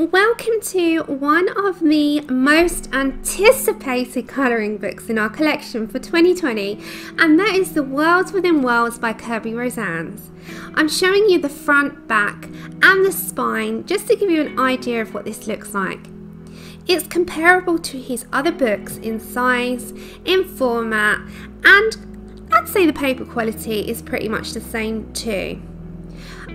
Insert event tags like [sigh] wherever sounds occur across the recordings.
Welcome to one of the most anticipated colouring books in our collection for 2020, and that is The Worlds Within Worlds by Kerby Rosanes. I'm showing you the front, back, and the spine just to give you an idea of what this looks like. It's comparable to his other books in size, in format, and I'd say the paper quality is pretty much the same too.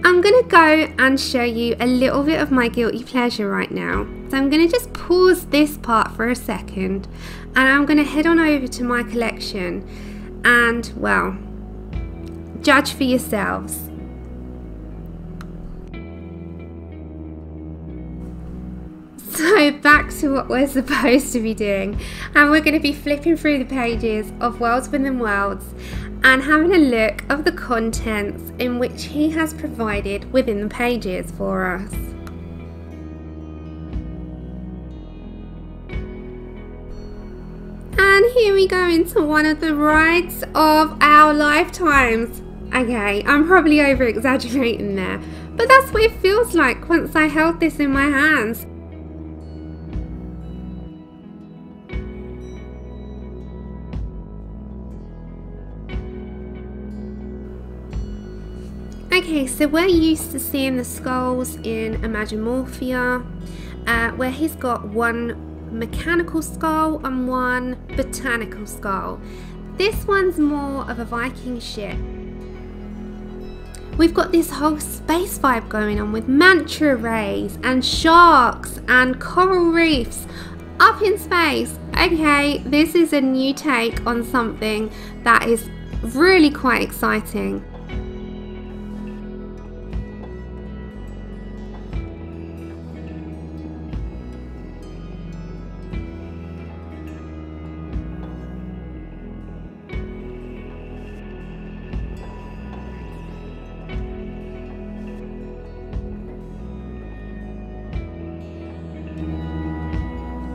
I'm to go and show you a little bit of my guilty pleasure right now. So I'm to just pause this part for a second and I'm to head on over to my collection and, well, judge for yourselves. So back to what we're [laughs] supposed to be doing and we're going to be flipping through the pages of Worlds Within Worlds and having a look of the contents in which he has provided within the pages for us. And here we go into one of the rides of our lifetimes. Okay, I'm probably over exaggerating there, but that's what it feels like once I held this in my hands. Okay, so we're used to seeing the skulls in Imagimorphia, uh, where he's got one mechanical skull and one botanical skull. This one's more of a Viking ship. We've got this whole space vibe going on with manta rays and sharks and coral reefs up in space. Okay, this is a new take on something that is really quite exciting.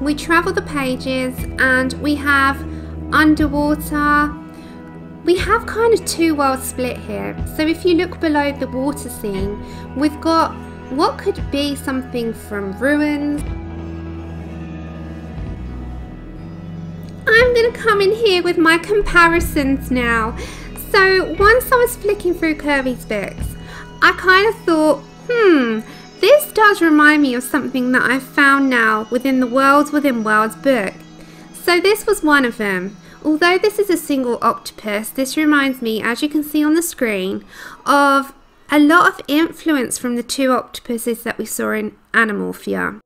We travel the pages and we have underwater. We have kind of two worlds split here. So if you look below the water scene, we've got what could be something from ruins. I'm going to come in here with my comparisons now. So once I was flicking through Kerby's books, I kind of thought, hmm, this does remind me of something that I've found now within the Worlds Within Worlds book. So this was one of them. Although this is a single octopus, this reminds me, as you can see on the screen, of a lot of influence from the two octopuses that we saw in Animorphia.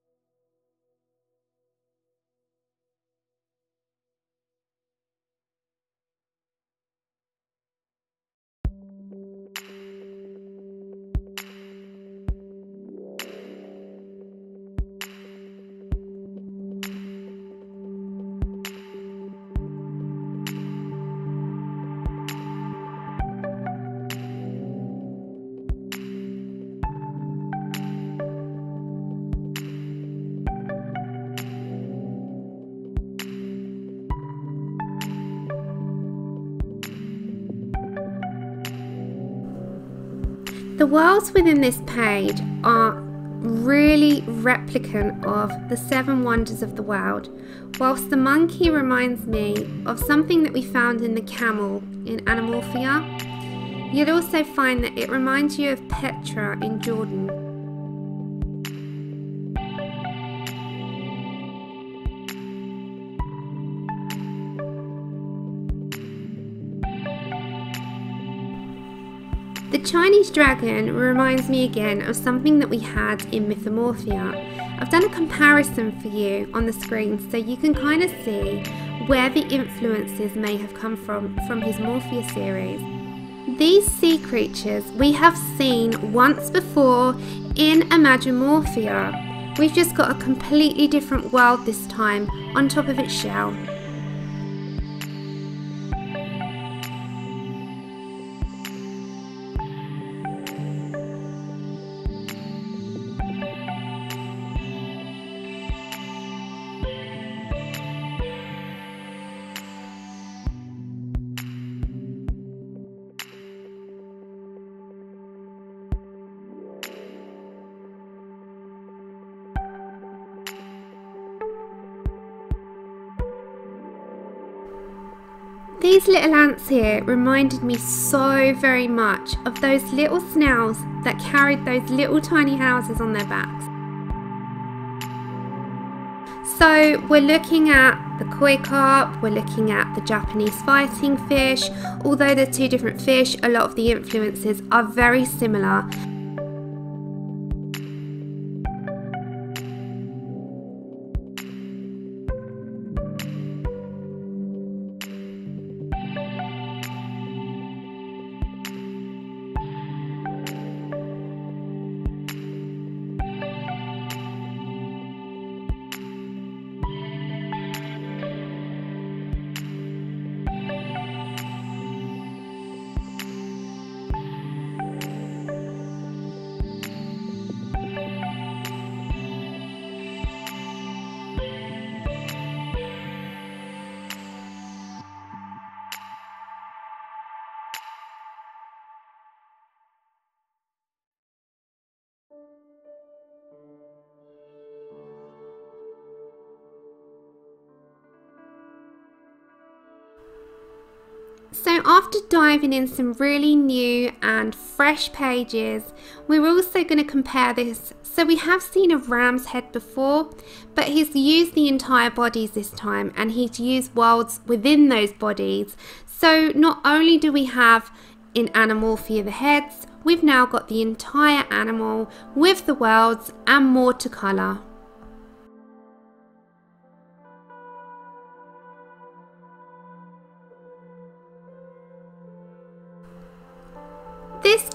The worlds within this page are really replicant of the seven wonders of the world, whilst the monkey reminds me of something that we found in the camel in Animorphia. You'll also find that it reminds you of Petra in Jordan. The Chinese dragon reminds me again of something that we had in Mythomorphia. I've done a comparison for you on the screen so you can kind of see where the influences may have come from from his Morphia series. These sea creatures we have seen once before in Imagimorphia. We've just got a completely different world this time on top of its shell. These little ants here reminded me so very much of those little snails that carried those little tiny houses on their backs. So we're looking at the koi carp, we're looking at the Japanese fighting fish. Although they're two different fish, a lot of the influences are very similar So after diving in some really new and fresh pages, we're also going to compare this. So we have seen a ram's head before, but he's used the entire bodies this time and he's used worlds within those bodies. So not only do we have in Animorphia the heads, we've now got the entire animal with the worlds and more to colour.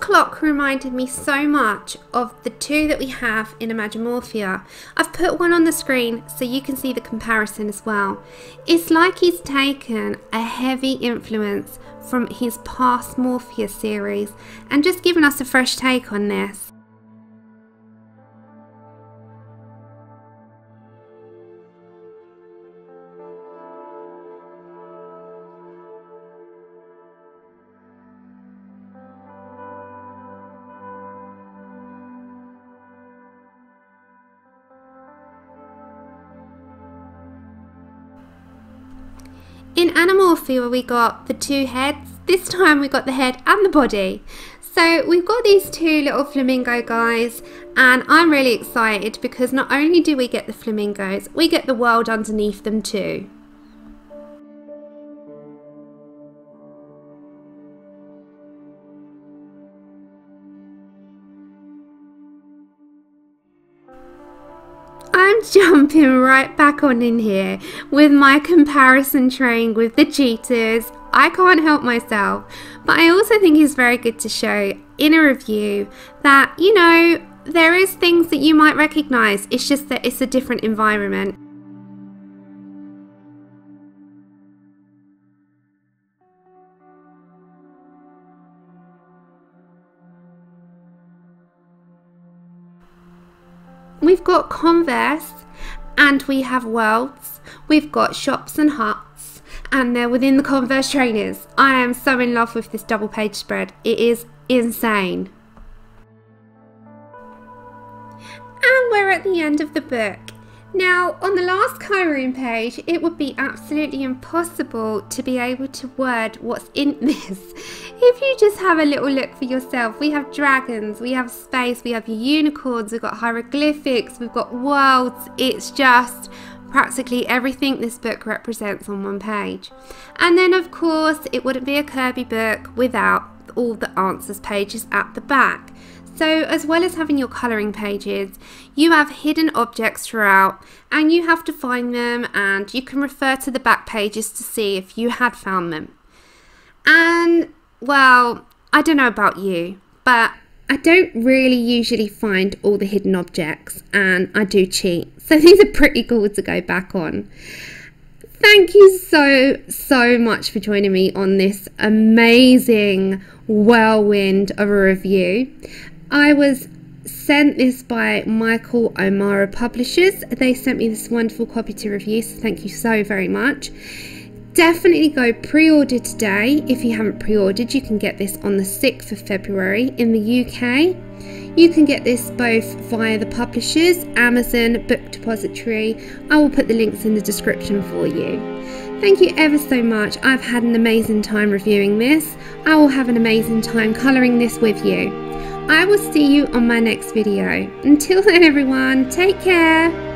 Clock reminded me so much of the two that we have in Imagimorphia. I've put one on the screen so you can see the comparison as well. It's like he's taken a heavy influence from his past Morphia series and just given us a fresh take on this. In Animal Animorphia we got the two heads, this time we got the head and the body. So we've got these two little flamingo guys and I'm really excited because not only do we get the flamingos, we get the world underneath them too. I'm [laughs] jumping right back on in here with my comparison train with the cheetahs. I can't help myself. But I also think it's very good to show in a review that, you know, there is things that you might recognize. It's just that it's a different environment. We've got Converse and we have Worlds. We've got Shops and Huts and they're within the Converse trainers. I am so in love with this double page spread. It is insane. And we're at the end of the book. Now, on the last coloring page, it would be absolutely impossible to be able to word what's in [laughs] this. If you just have a little look for yourself, we have dragons, we have space, we have unicorns, we've got hieroglyphics, we've got worlds. It's just practically everything this book represents on one page. And then, of course, it wouldn't be a Kerby book without all the answers pages at the back. So as well as having your colouring pages, you have hidden objects throughout and you have to find them and you can refer to the back pages to see if you had found them. And well, I don't know about you, but I don't really usually find all the hidden objects and I do cheat. [laughs] So these are pretty cool to go back on. Thank you so, so much for joining me on this amazing whirlwind of a review. I was sent this by Michael O'Mara Publishers. They sent me this wonderful copy to review, so thank you so very much. Definitely go pre order today. If you haven't pre ordered, you can get this on the 6th of February in the UK. You can get this both via the publishers, Amazon, Book Depository. I will put the links in the description for you. Thank you ever so much. I've had an amazing time reviewing this. I will have an amazing time colouring this with you. I will see you on my next video. Until then everyone, take care.